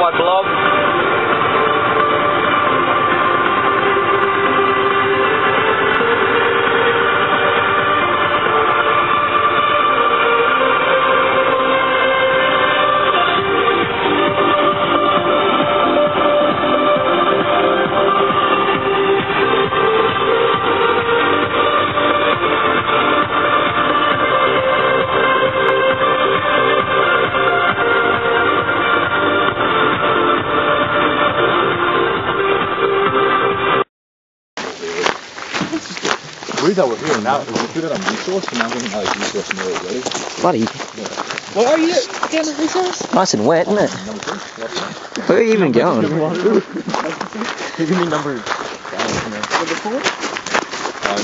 my blog. Weird that we're here now. We put it on resource, and now we're going like resource mill already. Bloody What are you getting a resource? nice and wet, isn't it? Yeah. Where are you even going? Give me number. Number four.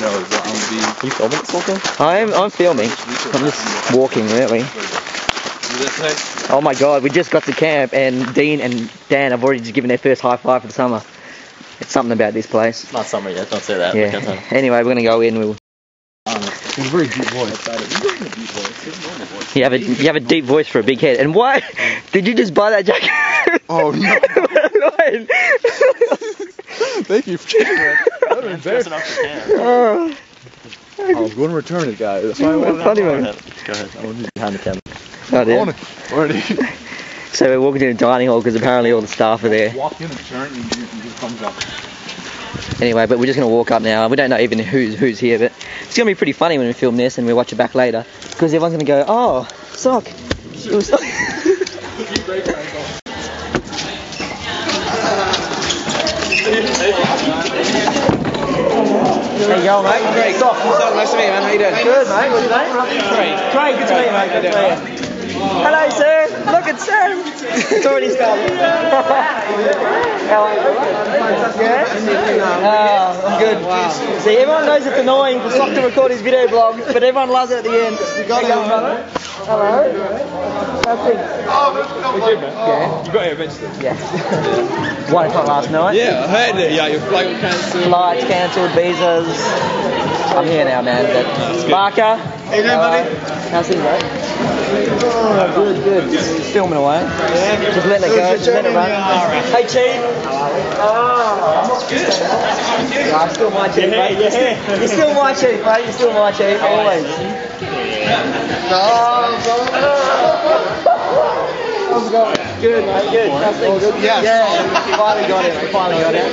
No, is that on the? You filming this whole thing? I'm I'm filming. I'm just walking really. Oh my god, we just got to camp and Dean and Dan have already just given their first high five for the summer. It's something about this place. Not summer yet, don't say that. Yeah. Anyway, we're gonna go in. We'll. He's a very deep voice. He's a deep voice. He's a normal voice. You have a you have a deep voice for a big head. And why did you just buy that jacket? Oh no! Thank you for changing that. That would've been Dressing better. up for camp. oh, I was going to return it, guys. That's why I wanted. funny Go man. ahead. Go ahead. I wanted Behind the camera. Oh I dear. wanted already. So we're walking to the dining hall because apparently all the staff are there. Walk in and turn, and you, you just thumbs up. Anyway, but we're just gonna walk up now. We don't know even who's who's here, but it's gonna be pretty funny when we film this and we watch it back later because everyone's gonna go, "Oh, Sok." It was How you going, mate? Great. Sok. Sok, nice to meet you, man. How you doing? Good, mate. What's your name? Craig. Craig, good to meet you, mate. Good to meet you. Hello, sir. Look at Sam. It's already started. How are you? Good? Oh, I'm good. See, everyone knows it's annoying for Sok to record his video blog, but everyone loves it at the end. You got it, brother. Hello. How's things? Yeah. You got here eventually. Yeah. One o'clock last night. Yeah, I heard it. Yeah, your flight was cancelled. Flights cancelled, visas. I'm here now, man. But Barker. Hey, buddy. How's things, mate? Oh, good, good. Just filming away. Yeah. Just letting it go. Just letting it run. Hey, Chief. Oh. I'm still my chief, mate. You're still, you're still my chief, mate. You're still my chief, always. How's it going? Good, mate. Good. How's things? Good. Yes. Yeah. Finally got it. mate. Finally got it.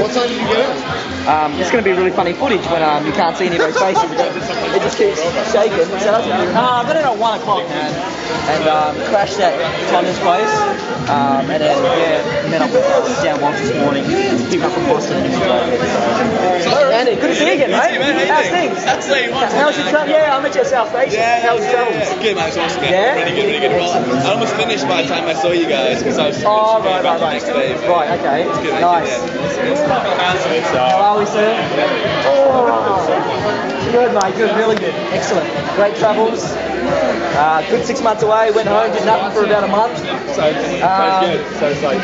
What time did you get it? Um, it's going to be really funny footage when um, you can't see anybody's faces. It just keeps shaking. So that's uh, I got it at one o'clock, man, and um, crashed at Tonya's place, um, and then yeah, met up with uh, Dan Walsh this morning, up from Boston. Andy, good to see you again, mate. How's things? That's what you want. How's your travel? Yeah, I met you at South Station. How's your travels? Good, man. It's awesome. Yeah? Really good, really good. Well, I almost finished by the time I saw you guys because I was. Oh, right, about right, right. the next day. Right, okay. It's good. Nice. How are we, sir? Oh, good, mate. Good, really good. Excellent. Great travels. Uh, good six months away. Went home, did nothing for about a month. So, Um, good. So it's like.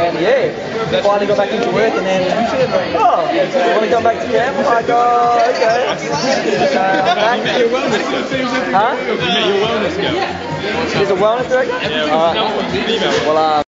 And yeah, finally got back into work and then, oh, want to come back to camp? I'm like, oh, okay. Uh, back. Huh? There's a wellness director? Yeah, right. Well, uh,